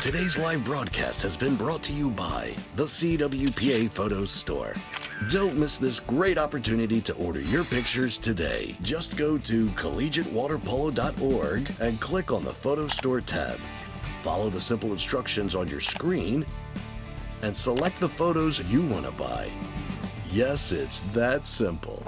Today's live broadcast has been brought to you by the CWPA Photo Store. Don't miss this great opportunity to order your pictures today. Just go to collegiatewaterpolo.org and click on the Photo Store tab. Follow the simple instructions on your screen and select the photos you want to buy. Yes, it's that simple.